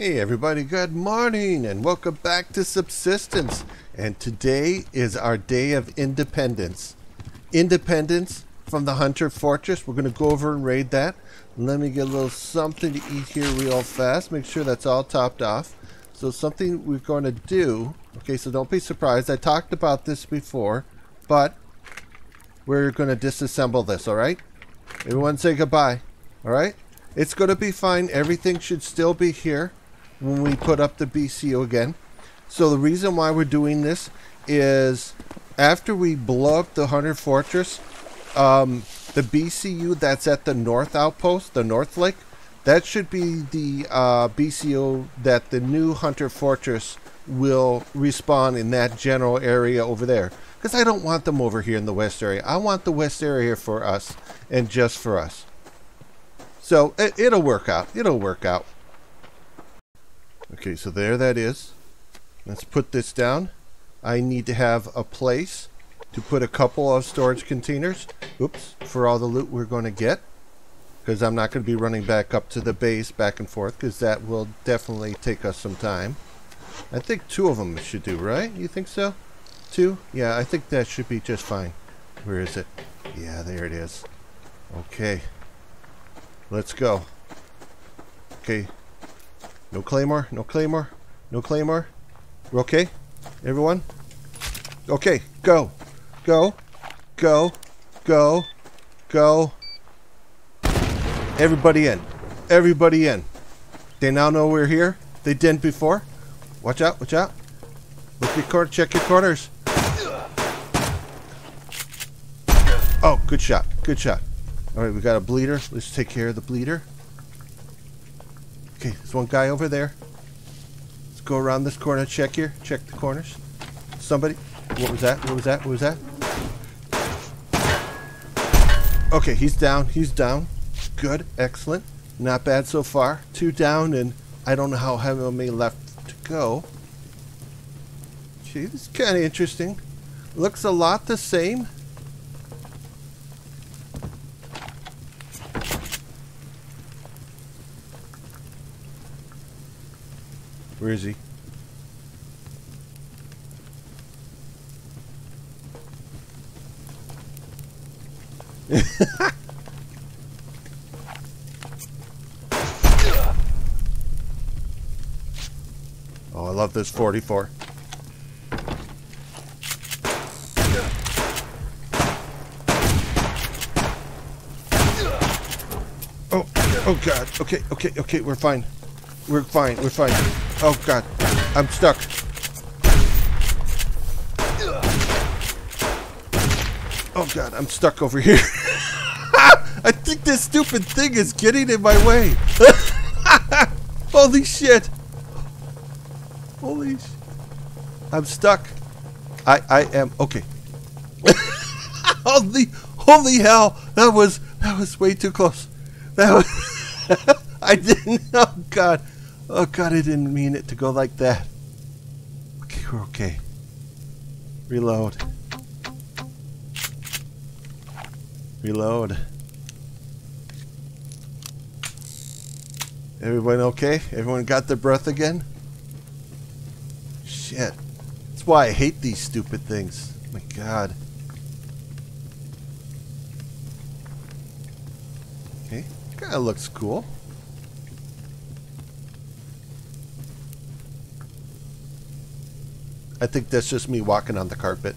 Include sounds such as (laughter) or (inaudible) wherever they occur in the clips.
Hey everybody, good morning and welcome back to Subsistence. And today is our day of independence. Independence from the Hunter Fortress. We're going to go over and raid that. Let me get a little something to eat here real fast. Make sure that's all topped off. So something we're going to do, okay, so don't be surprised. I talked about this before, but we're going to disassemble this, all right? Everyone say goodbye, all right? It's going to be fine. Everything should still be here when we put up the BCU again. So the reason why we're doing this is after we blow up the Hunter Fortress, um, the BCU that's at the north outpost, the North Lake, that should be the uh, BCU that the new Hunter Fortress will respawn in that general area over there. Because I don't want them over here in the west area. I want the west area for us and just for us. So it, it'll work out. It'll work out. Okay, so there that is. Let's put this down. I need to have a place to put a couple of storage containers. Oops, for all the loot we're going to get. Because I'm not going to be running back up to the base back and forth because that will definitely take us some time. I think two of them should do, right? You think so? Two? Yeah, I think that should be just fine. Where is it? Yeah, there it is. Okay. Let's go. Okay. No claymore, no claymore, no claymore. We're okay? Everyone? Okay, go. Go. Go. Go. Go. Everybody in. Everybody in. They now know we're here. They didn't before. Watch out, watch out. Look your corner, check your corners. Oh, good shot, good shot. Alright, we got a bleeder. Let's take care of the bleeder. Okay, there's one guy over there. Let's go around this corner, check here, check the corners. Somebody, what was that? What was that? What was that? Okay, he's down, he's down. Good, excellent. Not bad so far. Two down, and I don't know how many left to go. Gee, this is kind of interesting. Looks a lot the same. Where is he? (laughs) oh, I love this 44. Oh, oh God. Okay, okay, okay, we're fine. We're fine, we're fine. Oh God, I'm stuck. Oh God, I'm stuck over here. (laughs) I think this stupid thing is getting in my way. (laughs) Holy shit. Holy sh I'm stuck. I I am okay. (laughs) holy holy hell. That was that was way too close. That was I didn't oh god. Oh god, I didn't mean it to go like that. Okay, we're okay. Reload. Reload. Everyone okay? Everyone got their breath again? Shit. That's why I hate these stupid things. my god. Okay. Kinda looks cool. I think that's just me walking on the carpet.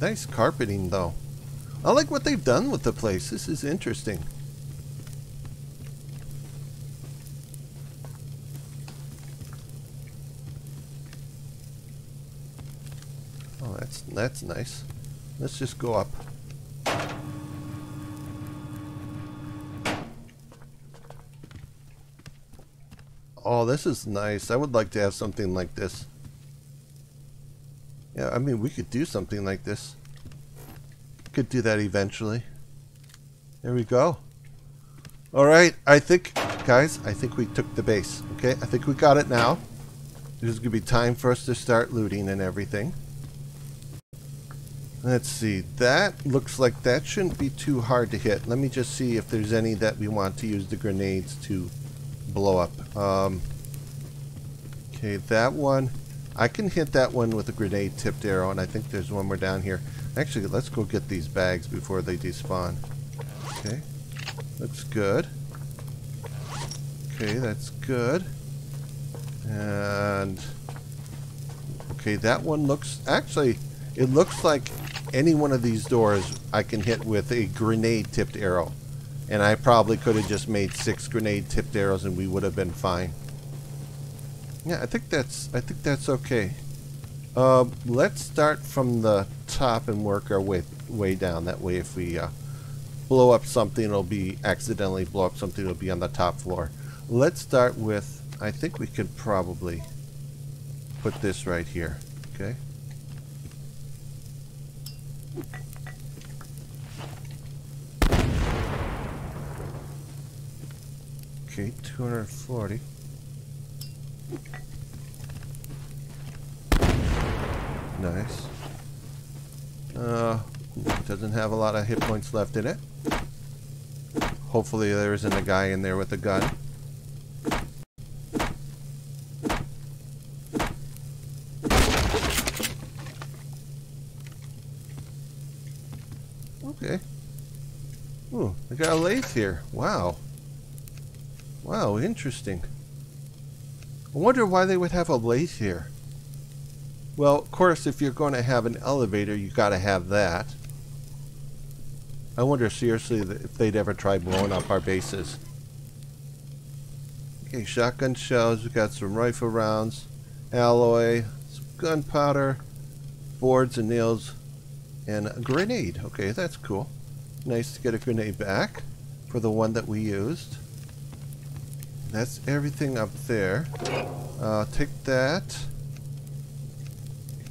Nice carpeting, though. I like what they've done with the place. This is interesting. Oh, that's that's nice. Let's just go up. Oh, this is nice. I would like to have something like this. Yeah, I mean, we could do something like this. Could do that eventually. There we go. Alright, I think, guys, I think we took the base. Okay, I think we got it now. This is going to be time for us to start looting and everything. Let's see. That looks like that shouldn't be too hard to hit. Let me just see if there's any that we want to use the grenades to blow up. Um, okay, that one. I can hit that one with a grenade tipped arrow, and I think there's one more down here. Actually, let's go get these bags before they despawn. Okay. Looks good. Okay, that's good. And... Okay, that one looks... Actually, it looks like any one of these doors I can hit with a grenade-tipped arrow. And I probably could have just made six grenade-tipped arrows and we would have been fine. Yeah, I think that's I think that's okay. Uh, let's start from the top and work our way way down. That way, if we uh, blow up something, it'll be accidentally blow up something. It'll be on the top floor. Let's start with. I think we could probably put this right here. Okay. Okay, 240. Nice. Uh, doesn't have a lot of hit points left in it. Hopefully there isn't a guy in there with a gun. Okay. Ooh, I got a lathe here. Wow. Wow, interesting. I wonder why they would have a lathe here. Well, of course, if you're going to have an elevator, you got to have that. I wonder seriously if they'd ever try blowing up our bases. Okay, shotgun shells. We got some rifle rounds, alloy, some gunpowder, boards and nails, and a grenade. Okay, that's cool. Nice to get a grenade back for the one that we used. That's everything up there. Uh, take that.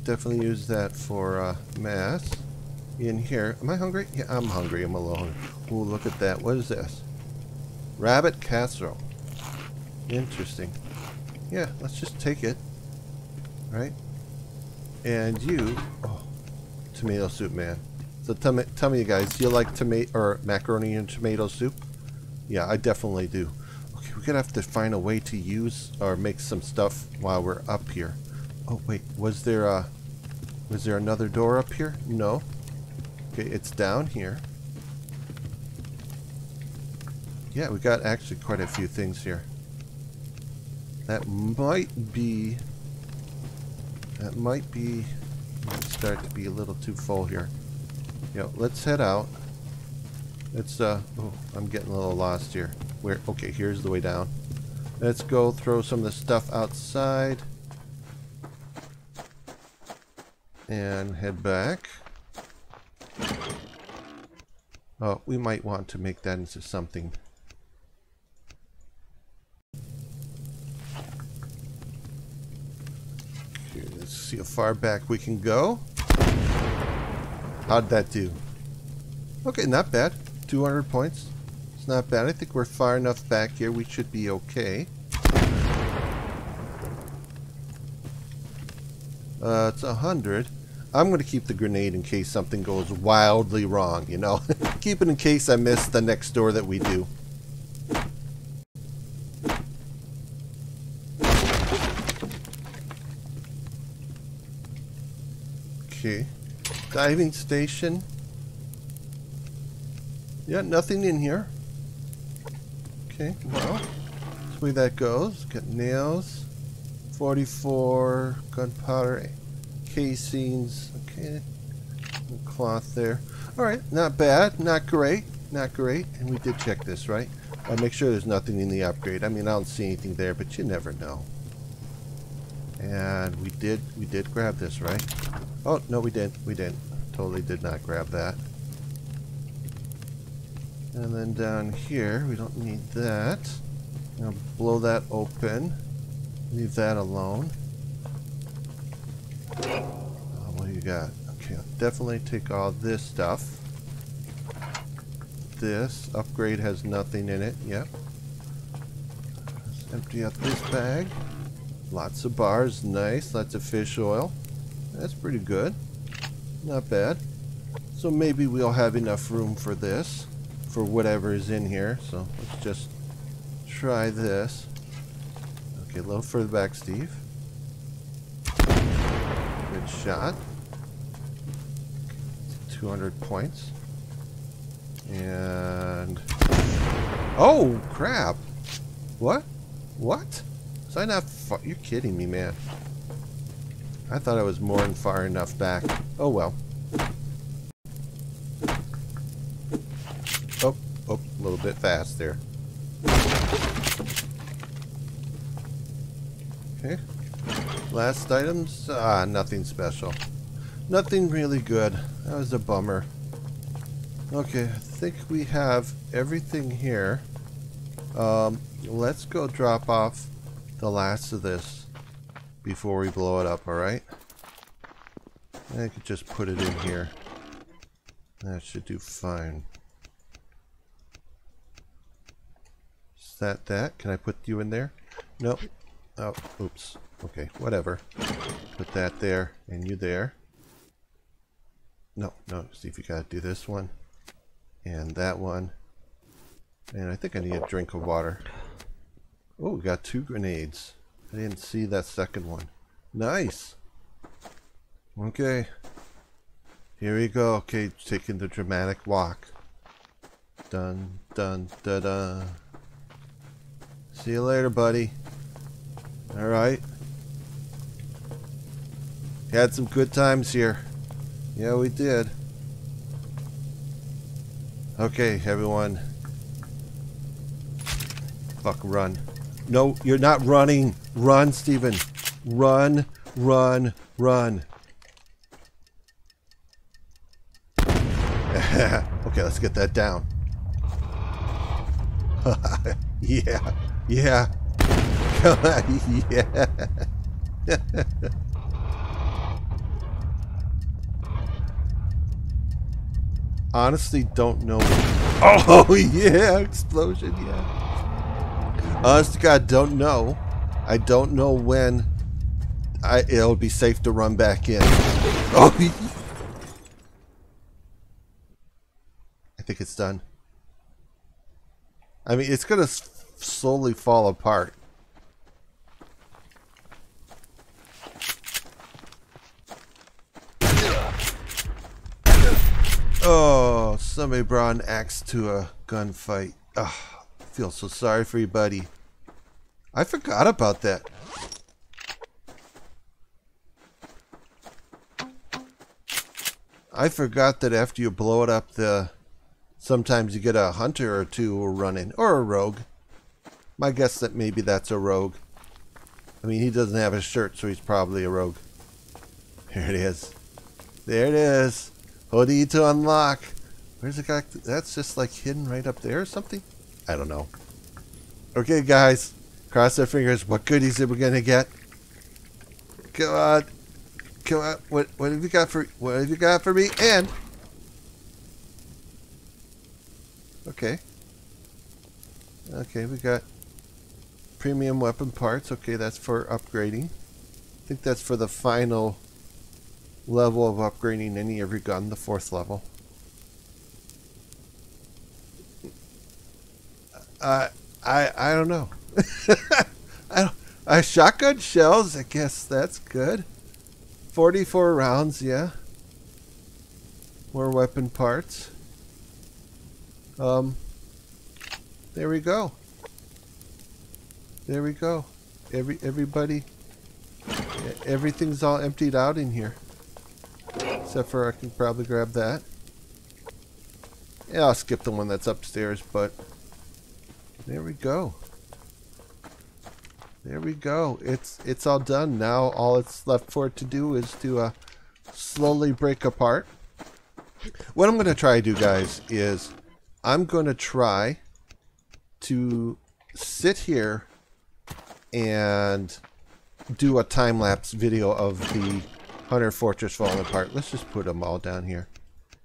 Definitely use that for uh, mass. In here. Am I hungry? Yeah, I'm hungry. I'm alone. Ooh, look at that. What is this? Rabbit casserole. Interesting. Yeah, let's just take it. Right? And you... Oh, tomato soup, man. So tell me, tell me, you guys, do you like tomato or macaroni and tomato soup? Yeah, I definitely do gonna have to find a way to use or make some stuff while we're up here. Oh wait, was there a was there another door up here? No. Okay, it's down here. Yeah, we got actually quite a few things here. That might be that might be start to be a little too full here. Yeah, let's head out. It's uh oh, I'm getting a little lost here. Where? Okay, here's the way down. Let's go throw some of the stuff outside. And head back. Oh, we might want to make that into something. Let's see how far back we can go. How'd that do? Okay, not bad. 200 points. It's not bad. I think we're far enough back here. We should be okay. Uh, it's a hundred. I'm going to keep the grenade in case something goes wildly wrong, you know? (laughs) keep it in case I miss the next door that we do. Okay. Diving station. Yeah, nothing in here. Okay, well, that's the way that goes. Got nails, 44 gunpowder casings. Okay, cloth there. All right, not bad, not great, not great. And we did check this, right? I make sure there's nothing in the upgrade. I mean, I don't see anything there, but you never know. And we did, we did grab this, right? Oh no, we didn't. We didn't. Totally did not grab that. And then down here, we don't need that. Now blow that open. Leave that alone. Oh, what do you got? Okay, I'll definitely take all this stuff. This upgrade has nothing in it. Yep. Let's empty out this bag. Lots of bars. Nice. Lots of fish oil. That's pretty good. Not bad. So maybe we'll have enough room for this, for whatever is in here. So let's just try this. Okay, a little further back, Steve. Good shot. 200 points. And... Oh, crap! What? What? Was I not You're kidding me, man. I thought I was more than far enough back. Oh, well. Oh, oh, a little bit fast there. Okay. Last items? Ah, nothing special. Nothing really good. That was a bummer. Okay, I think we have everything here. Um, let's go drop off the last of this before we blow it up, alright? I could just put it in here. That should do fine. That that? Can I put you in there? Nope. Oh, oops. Okay, whatever. Put that there, and you there. No, no, see if you gotta do this one. And that one. And I think I need a drink of water. Oh, we got two grenades. I didn't see that second one. Nice. Okay. Here we go. Okay, taking the dramatic walk. Dun, dun, da, da. See you later, buddy. Alright. Had some good times here. Yeah, we did. Okay, everyone. Fuck, run. No, you're not running. Run, Steven. Run, run, run. (laughs) okay, let's get that down. (laughs) yeah, yeah. (laughs) Yeah. Honestly, don't know. Oh, (laughs) yeah, explosion, yeah. Honest God, don't know. I don't know when I, it'll be safe to run back in. (laughs) Oh, I think it's done. I mean, it's going to slowly fall apart. Oh, somebody brought an axe to a gunfight. Ugh, I feel so sorry for you, buddy. I forgot about that. I forgot that after you blow it up, the sometimes you get a hunter or two running, or a rogue. My guess that maybe that's a rogue. I mean, he doesn't have a shirt, so he's probably a rogue. (laughs) There it is. There it is. Hoodie to unlock. Where's the guy? That's just like hidden right up there or something? I don't know. Okay, guys. Cross our fingers. What goodies are we gonna get? Come on. Come on. What what have you got for what have you got for me? And Okay. Okay, we got premium weapon parts. Okay, that's for upgrading. I think that's for the final level of upgrading any your gun, the fourth level. Uh, I I don't know. (laughs) I, I shotgun shells. I guess that's good. Forty-four rounds. Yeah. More weapon parts. Um. There we go. There we go. Every everybody. Everything's all emptied out in here. Except for I can probably grab that. Yeah, I'll skip the one that's upstairs, but there we go. There we go. It's it's all done. Now all it's left for it to do is to uh, slowly break apart. What I'm going to try to do, guys, is I'm going to try to sit here and do a time-lapse video of the Hunter Fortress falling apart. Let's just put them all down here.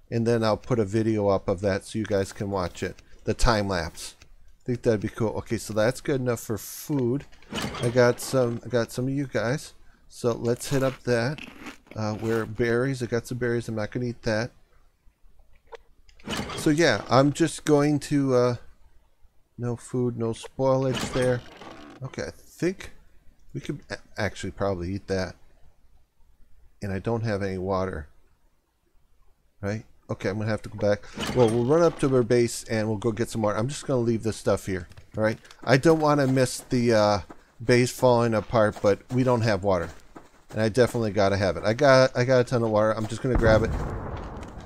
And then I'll put a video up of that so you guys can watch it. The time-lapse. I think that'd be cool. Okay, so that's good enough for food. I got some. I got some of you guys. So let's hit up that. Uh, where berries? I got some berries. I'm not gonna eat that. so yeah, I'm just going to, uh, no food, no spoilage there. Okay, think we could actually probably eat that. And I don't have any water. Right? Okay, I'm going to have to go back. Well, we'll run up to our base and we'll go get some water. I'm just going to leave this stuff here. All right? I don't want to miss the uh, base falling apart, but we don't have water. And I definitely got to have it. I got I got a ton of water. I'm just going to grab it.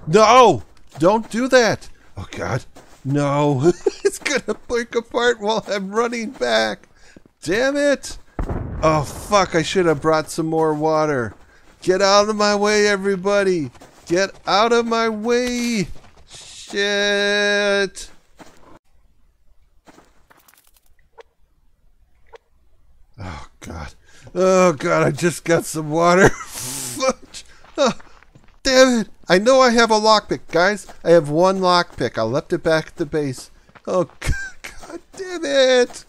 No! Don't do that! Oh, God. No. (laughs) it's going to break apart while I'm running back. Damn it! Oh, fuck. I should have brought some more water. Get out of my way, everybody. Get out of my way. Shit. Oh, God. Oh, God. I just got some water. (laughs) oh, damn it. I know I have a lockpick, guys. I have one lockpick. I left it back at the base. Oh, God, (laughs) God damn it.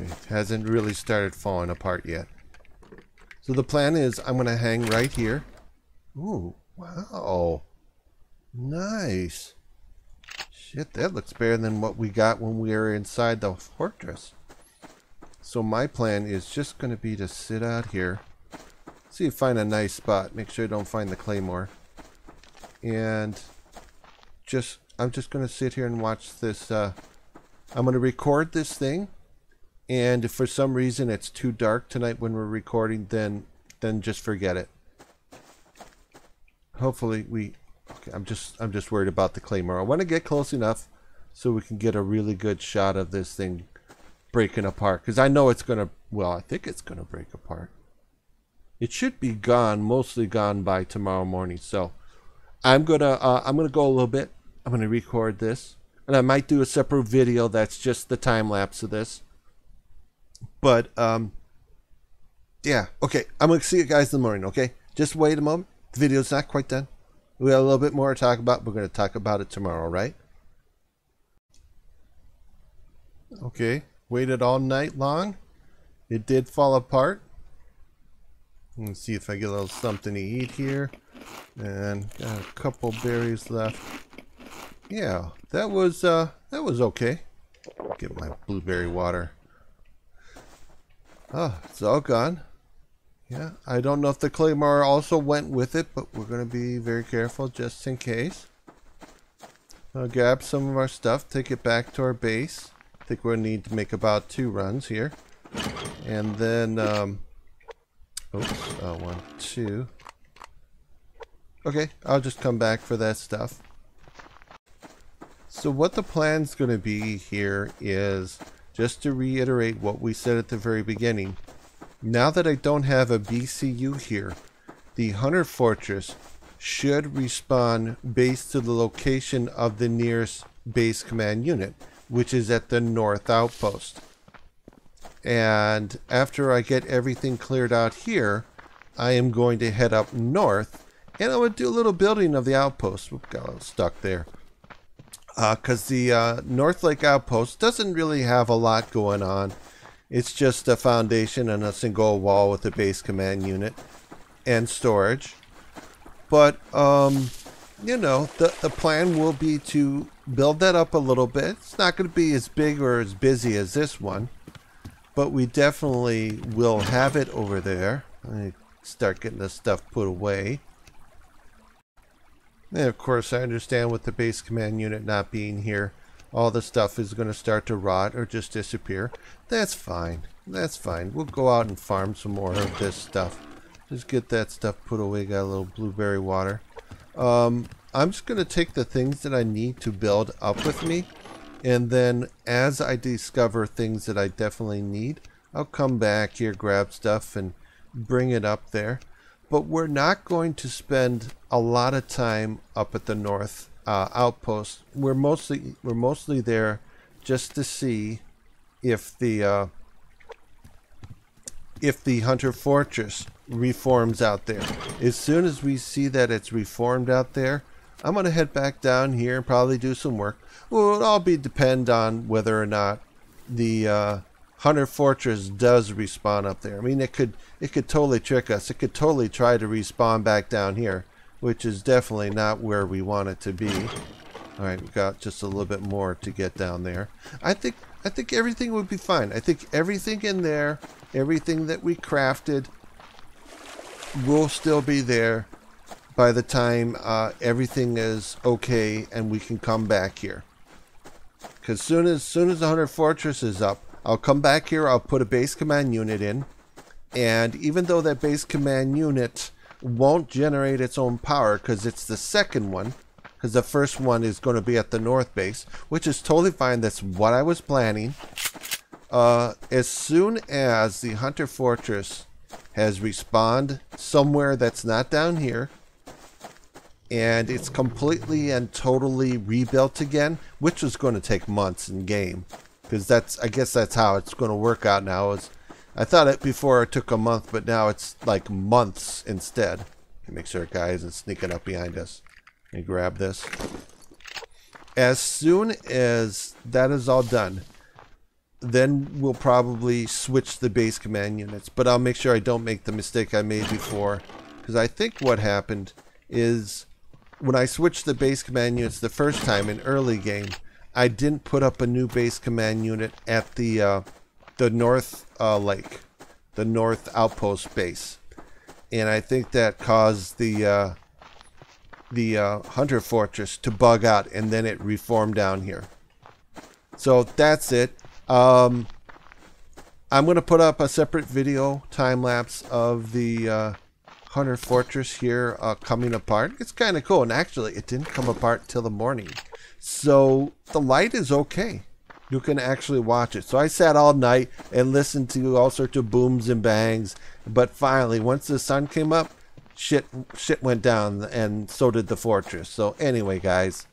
Okay, hasn't really started falling apart yet. So the plan is I'm going to hang right here. Ooh, wow. Nice. Shit, that looks better than what we got when we were inside the fortress. So my plan is just going to be to sit out here. See if I find a nice spot. Make sure I don't find the claymore. And just, I'm just going to sit here and watch this. Uh, I'm going to record this thing and if for some reason it's too dark tonight when we're recording then then just forget it. Hopefully we okay, I'm just I'm just worried about the claymore. I want to get close enough so we can get a really good shot of this thing breaking apart because I know it's gonna well I think it's gonna break apart. It should be gone mostly gone by tomorrow morning. So I'm gonna uh, I'm gonna go a little bit. I'm gonna record this. And I might do a separate video that's just the time lapse of this but um, yeah, okay. I'm gonna see you guys in the morning. Okay, just wait a moment. The video's not quite done. We got a little bit more to talk about. We're gonna talk about it tomorrow, right? Okay, waited all night long. It did fall apart. Let's see if I get a little something to eat here. And got a couple berries left. Yeah, that was uh that was okay. Get my blueberry water. Oh, it's all gone. Yeah, I don't know if the claymore also went with it, but we're going to be very careful just in case. I'll grab some of our stuff, take it back to our base. I think we'll need to make about two runs here. And then, um, oops, oh, one, two. Okay, I'll just come back for that stuff. So what the plan's going to be here is just to reiterate what we said at the very beginning, now that I don't have a BCU here, the Hunter Fortress should respawn based to the location of the nearest base command unit, which is at the north outpost. And after I get everything cleared out here, I am going to head up north and I would do a little building of the outpost. Oop, got stuck there because uh, the uh, North Lake Outpost doesn't really have a lot going on. It's just a foundation and a single wall with a base command unit and storage. But, um, you know, the, the plan will be to build that up a little bit. It's not going to be as big or as busy as this one, but we definitely will have it over there. Let me start getting this stuff put away. And of course, I understand with the base command unit not being here, all the stuff is going to start to rot or just disappear. That's fine. That's fine. We'll go out and farm some more of this stuff. Just get that stuff put away. Got a little blueberry water. Um, I'm just going to take the things that I need to build up with me. And then as I discover things that I definitely need, I'll come back here, grab stuff, and bring it up there but we're not going to spend a lot of time up at the north uh, outpost. We're mostly we're mostly there just to see if the uh, if the Hunter Fortress reforms out there. As soon as we see that it's reformed out there, I'm gonna head back down here and probably do some work. Well, it'll all be depend on whether or not the uh, Hunter Fortress does respawn up there. I mean, it could it could totally trick us. It could totally try to respawn back down here, which is definitely not where we want it to be. All right, we've got just a little bit more to get down there. I think I think everything would be fine. I think everything in there, everything that we crafted, will still be there by the time uh, everything is okay and we can come back here. Because soon as soon as the Hunter Fortress is up, I'll come back here. I'll put a base command unit in, and even though that base command unit won't generate its own power because it's the second one, because the first one is going to be at the north base, which is totally fine. That's what I was planning. Uh, as soon as the Hunter Fortress has respawned somewhere that's not down here, and it's completely and totally rebuilt again, which was going to take months in game, because that's I guess that's how it's going to work out now. Is I thought it before it took a month, but now it's like months instead. Make sure guy isn't sneaking up behind us. Let me grab this. As soon as that is all done, then we'll probably switch the base command units. But I'll make sure I don't make the mistake I made before. Because I think what happened is when I switched the base command units the first time in early game, I didn't put up a new base command unit at the uh, the north uh, lake, the north outpost base, and I think that caused the uh, the uh, hunter fortress to bug out, and then it reformed down here. So that's it. Um, I'm gonna put up a separate video time lapse of the uh, Hunter Fortress here uh, coming apart. It's kind of cool. And actually, it didn't come apart till the morning. So the light is okay. You can actually watch it. So I sat all night and listened to all sorts of booms and bangs. But finally, once the sun came up, shit, shit went down and so did the fortress. So anyway, guys,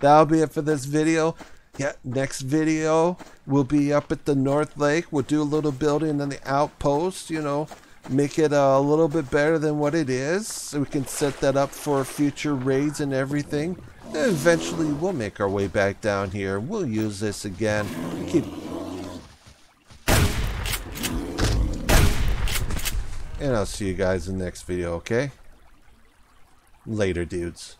that'll be it for this video. Yeah, next video will be up at the North Lake. We'll do a little building on the outpost, you know, make it a little bit better than what it is so we can set that up for future raids and everything eventually we'll make our way back down here. We'll use this again. Keep and I'll see you guys in the next video okay? Later dudes